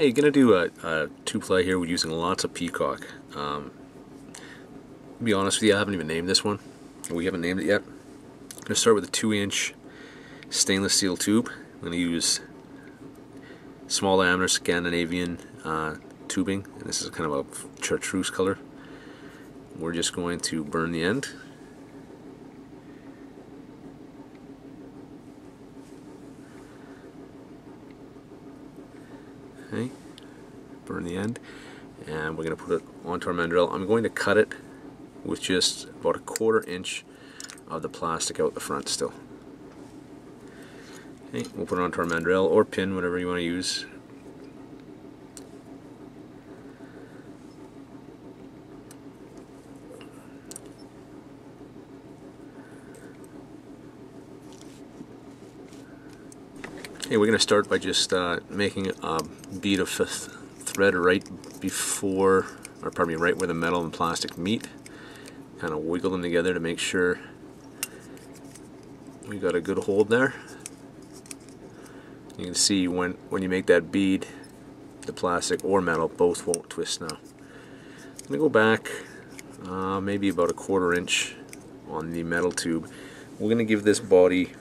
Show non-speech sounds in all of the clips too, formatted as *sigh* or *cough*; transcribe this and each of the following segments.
You're gonna do a, a two ply here. We're using lots of peacock. Um, to be honest with you, I haven't even named this one. We haven't named it yet. I'm gonna start with a two inch stainless steel tube. I'm gonna use small diameter Scandinavian uh, tubing. And this is kind of a chartreuse color. We're just going to burn the end. Okay, burn the end. And we're going to put it onto our mandrel. I'm going to cut it with just about a quarter inch of the plastic out the front still. Okay, we'll put it onto our mandrel or pin, whatever you want to use. Okay, we're going to start by just uh, making a bead of thread right before, or pardon me, right where the metal and plastic meet. Kind of wiggle them together to make sure we got a good hold there. You can see when, when you make that bead, the plastic or metal both won't twist now. I'm going to go back uh, maybe about a quarter inch on the metal tube. We're going to give this body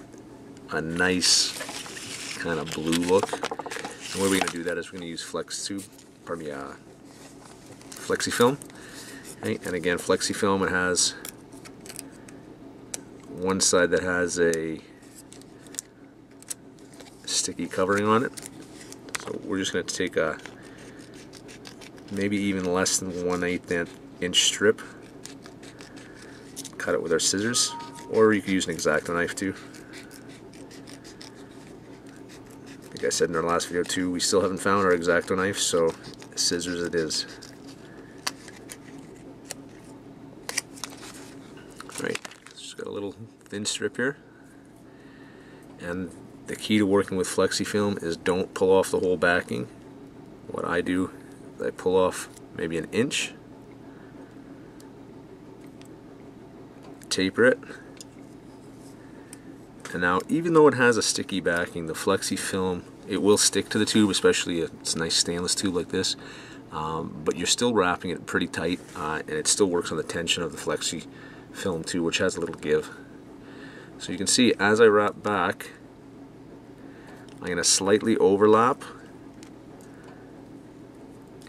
a nice kind of blue look. And what we're going to do that is we're going to use flex tube, me, uh, flexi film. And again, flexi film it has one side that has a sticky covering on it. So we're just going to take a maybe even less than 1 8 inch strip, cut it with our scissors, or you could use an X-Acto knife too. Like I said in our last video too, we still haven't found our X-Acto knife, so scissors it is. Right, just got a little thin strip here. And the key to working with flexi film is don't pull off the whole backing. What I do is I pull off maybe an inch, taper it, and now, even though it has a sticky backing, the flexi film, it will stick to the tube, especially if it's a nice stainless tube like this. Um, but you're still wrapping it pretty tight, uh, and it still works on the tension of the flexi film too, which has a little give. So you can see, as I wrap back, I'm going to slightly overlap.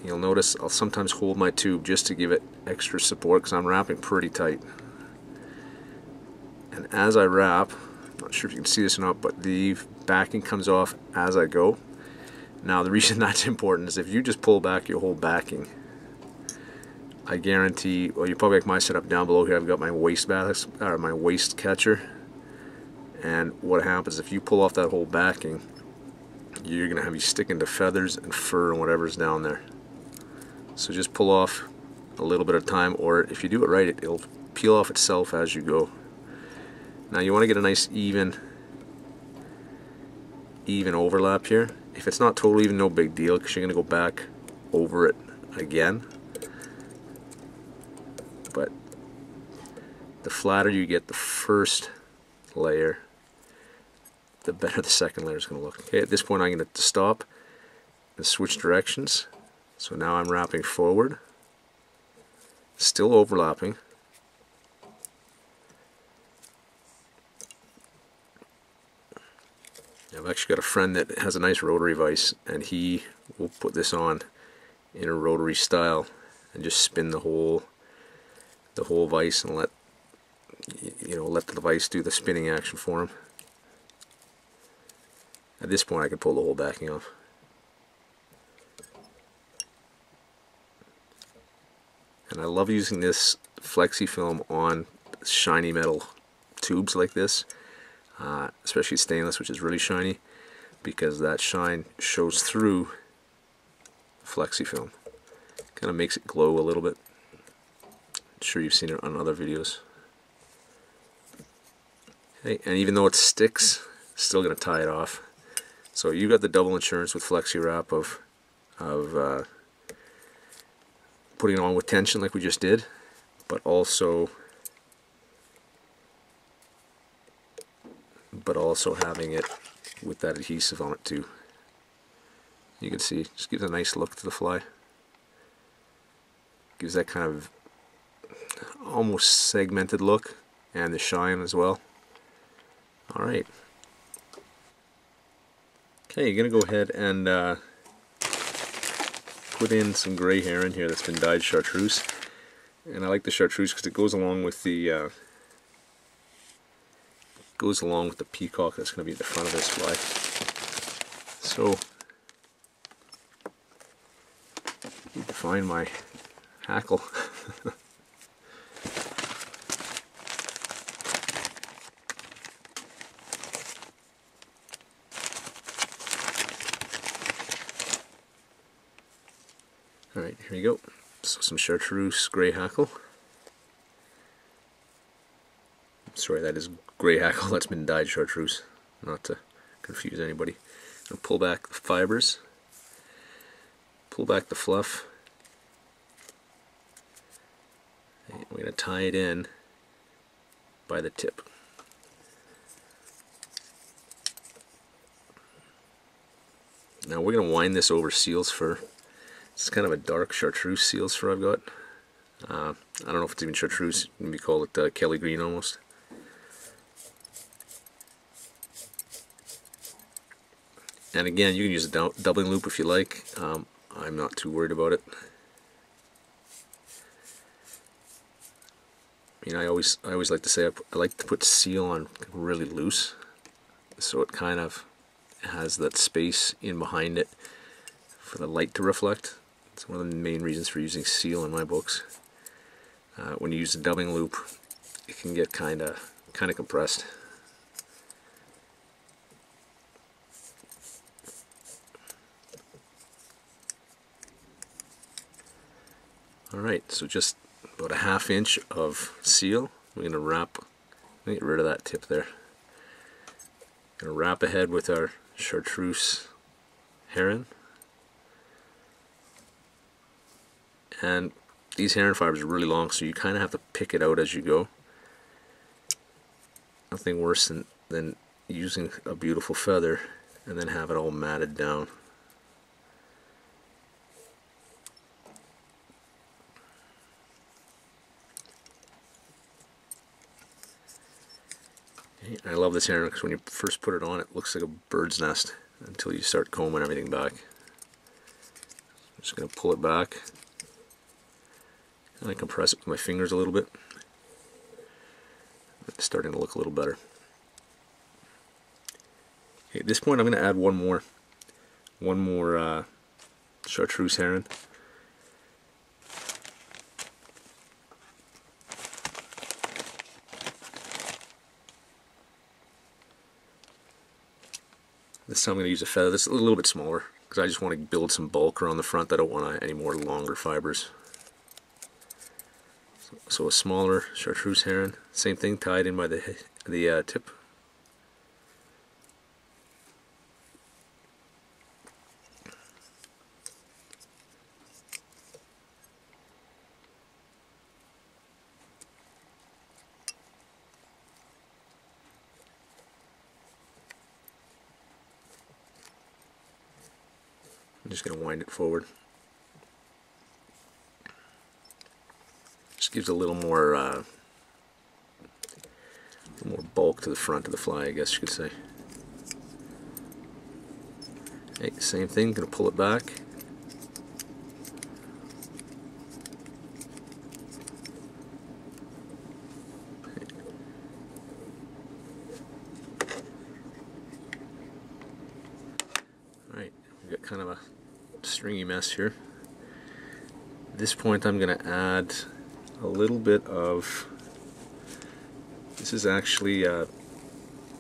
You'll notice I'll sometimes hold my tube just to give it extra support because I'm wrapping pretty tight. And as I wrap, not sure if you can see this or not, but the backing comes off as I go. Now the reason *laughs* that's important is if you just pull back your whole backing, I guarantee, well you probably like my setup down below here, I've got my waste back, or uh, my waste catcher, and what happens if you pull off that whole backing, you're going to have you sticking to feathers and fur and whatever's down there. So just pull off a little bit of time, or if you do it right, it'll peel off itself as you go. Now you want to get a nice even even overlap here. If it's not totally even, no big deal because you're going to go back over it again. But the flatter you get the first layer, the better *laughs* the second layer is going to look. Okay, at this point I'm going to stop and switch directions. So now I'm wrapping forward, still overlapping. I've actually got a friend that has a nice rotary vise and he will put this on in a rotary style and just spin the whole the whole vise and let you know let the device do the spinning action for him. At this point I can pull the whole backing off. And I love using this flexi film on shiny metal tubes like this uh, especially stainless which is really shiny because that shine shows through flexi film. Kind of makes it glow a little bit. I'm sure you've seen it on other videos. Okay, and even though it sticks still gonna tie it off. So you got the double insurance with flexi wrap of of uh, putting it on with tension like we just did but also but also having it with that adhesive on it too. You can see, just gives a nice look to the fly. Gives that kind of almost segmented look and the shine as well. Alright. Okay, you're going to go ahead and uh, put in some gray hair in here that's been dyed chartreuse. And I like the chartreuse because it goes along with the uh, goes along with the peacock that's going to be at the front of this fly. So, need to find my hackle. *laughs* Alright, here we go. So some chartreuse gray hackle. Sorry, that is gray hackle *laughs* that's been dyed chartreuse, not to confuse anybody. And pull back the fibers, pull back the fluff. And we're going to tie it in by the tip. Now we're going to wind this over seal's fur. It's kind of a dark chartreuse seal's fur I've got. Uh, I don't know if it's even chartreuse, maybe call it uh, Kelly green almost. And again, you can use a doubling loop if you like. Um, I'm not too worried about it. You know, I always I always like to say I, I like to put seal on really loose, so it kind of has that space in behind it for the light to reflect. It's one of the main reasons for using seal in my books. Uh, when you use a doubling loop, it can get kind of kind of compressed. Alright, so just about a half inch of seal. We're going to wrap, get rid of that tip there. Going to wrap ahead with our chartreuse heron. And these heron fibers are really long, so you kind of have to pick it out as you go. Nothing worse than, than using a beautiful feather and then have it all matted down. I love this heron because when you first put it on it looks like a bird's nest until you start combing everything back. I'm just going to pull it back and I compress it with my fingers a little bit. It's starting to look a little better. Okay, at this point I'm going to add one more one more uh, chartreuse heron. This time I'm going to use a feather that's a little bit smaller because I just want to build some bulk around the front. I don't want any more longer fibers. So, so a smaller chartreuse heron, same thing tied in by the, the uh, tip. I'm just going to wind it forward. Just gives a little more, uh, more bulk to the front of the fly, I guess you could say. Hey, same thing, going to pull it back. We've got kind of a stringy mess here. At this point I'm going to add a little bit of, this is actually uh,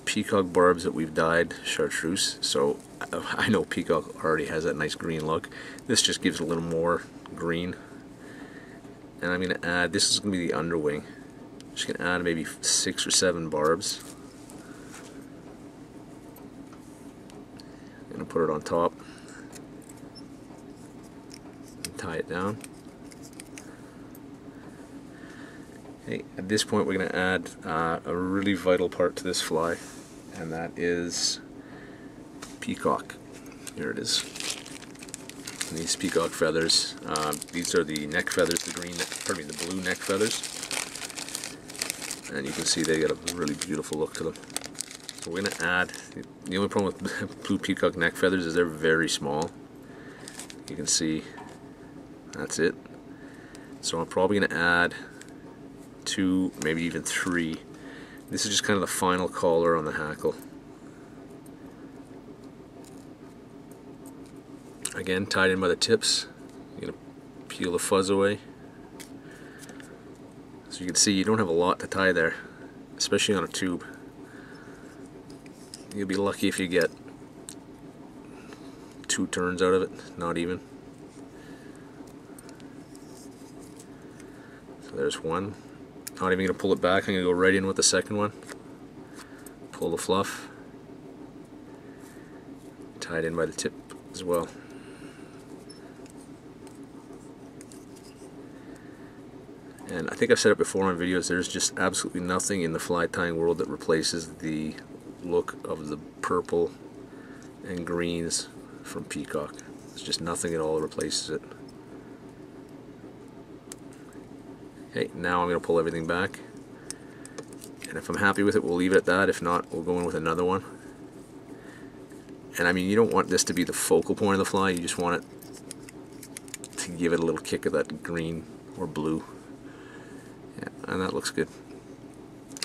peacock barbs that we've dyed chartreuse, so *laughs* I know peacock already has that nice green look. This just gives a little more green. And I'm going to add, this is going to be the underwing. Just going to add maybe six or seven barbs. Going to put it on top tie it down. Okay, at this point we're going to add uh, a really vital part to this fly and that is peacock. Here it is. these peacock feathers. Um, these are the neck feathers, the green, pardon me, the blue neck feathers. And you can see they got a really beautiful look to them. So we're going to add, the only problem with *laughs* blue peacock neck feathers is they're very small. You can see that's it. So I'm probably going to add two, maybe even three. This is just kind of the final collar on the hackle. Again, tied in by the tips. You're going to peel the fuzz away. So you can see you don't have a lot to tie there, especially on a tube. You'll be lucky if you get two turns out of it, not even. There's one. Not even going to pull it back, I'm going to go right in with the second one. Pull the fluff. Tied in by the tip as well. And I think I've said it before in videos, there's just absolutely nothing in the fly tying world that replaces the look of the purple and greens from Peacock. There's just nothing at all that replaces it. Okay, now I'm going to pull everything back. And if I'm happy with it, we'll leave it at that. If not, we'll go in with another one. And I mean, you don't want this to be the focal point of the fly, you just want it to give it a little kick of that green or blue. Yeah, and that looks good.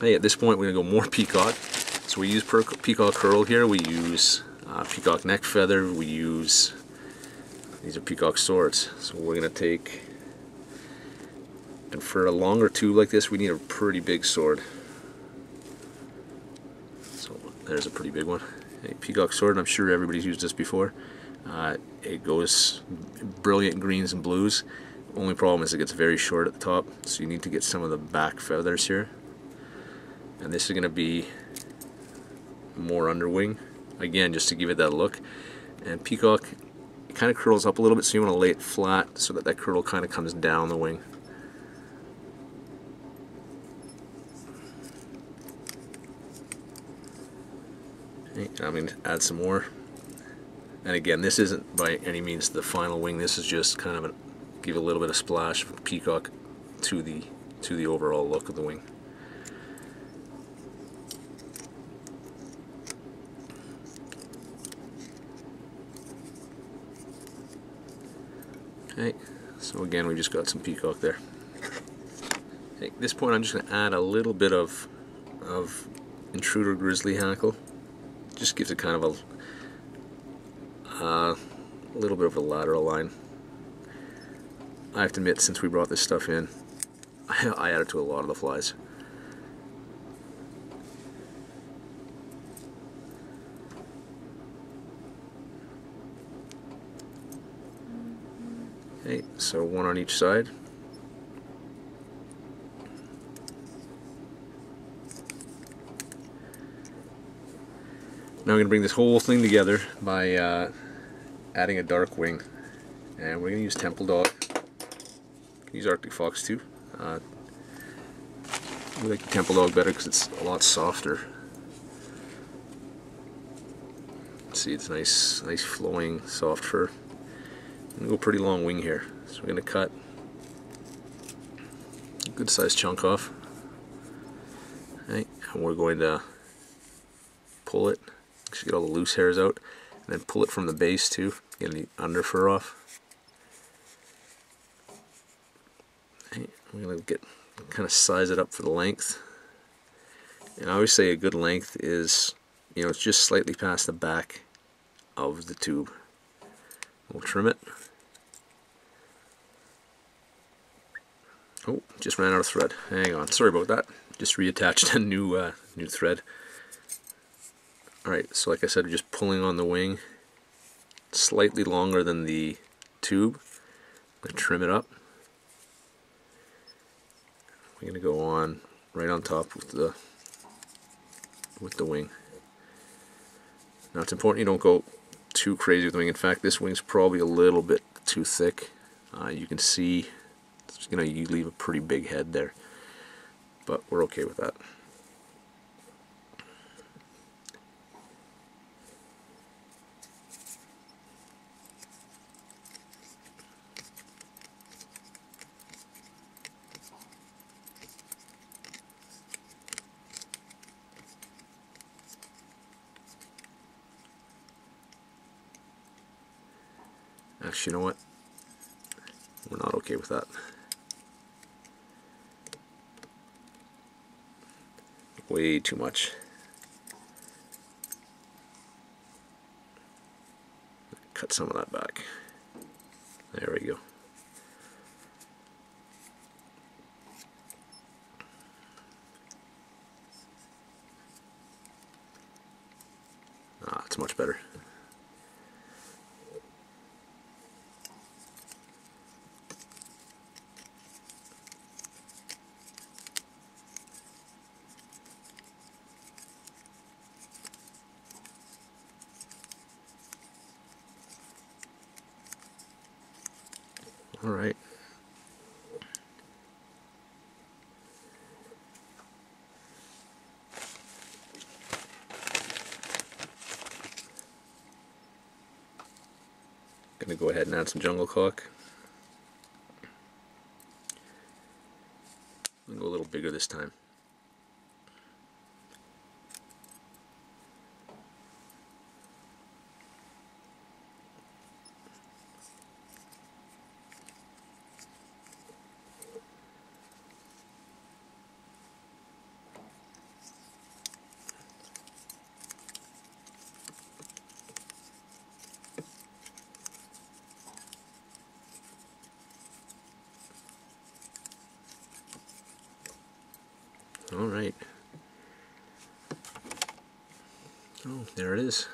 Hey, at this point, we're going to go more *laughs* peacock. So we use peacock herl here, we use uh, peacock neck feather, we use, these are peacock swords. So we're going to take and for a longer tube like this, we need a pretty big sword. So there's a pretty big one. A peacock sword, and I'm sure everybody's used this before. Uh, it goes brilliant greens and blues. Only problem is it gets very short at the top, so you need to get some of the back feathers here. And this is going to be more underwing, again, just to give it that look. And peacock, it kind of curls up a little bit, so you want to lay it flat so that that curl kind of comes down the wing. I'm going to add some more. And again, this isn't by any means the final wing. This is just kind of a, give a little bit of splash of peacock to the to the overall look of the wing. Okay, so again we just got some peacock there. At this point I'm just going to add a little bit of of intruder grizzly hackle just gives it kind of a uh, little bit of a lateral line. I have to admit, since we brought this stuff in, *laughs* I added to a lot of the flies. Okay, so one on each side. Now I'm going to bring this whole thing together by uh, adding a dark wing. And we're going to use Temple Dog. Use Arctic Fox too. Uh, we like the Temple Dog better because it's a lot softer. See, it's nice, nice flowing, soft fur. I'm going to go pretty long wing here. So we're going to cut a good sized chunk off. Okay, and we're going to pull it just get all the loose hairs out and then pull it from the base too get any under fur off. I'm gonna get kind of size it up for the length. And I always say a good length is you know it's just slightly past the back of the tube. We'll trim it. Oh just ran out of thread. Hang on sorry about that. Just reattached *laughs* a new uh, new thread Alright, so like I said, we're just pulling on the wing slightly longer than the tube. I'm going to trim it up. We're going to go on right on top with the with the wing. Now it's important you don't go too crazy with the wing. In fact, this wing's probably a little bit too thick. Uh, you can see, you know, you leave a pretty big head there. But we're okay with that. You know what? We're not okay with that. Way too much. Cut some of that back. There we go. Ah, it's much better. All right. Gonna go ahead and add some jungle cock. I'm gonna go a little bigger this time. All right. Oh, there it is.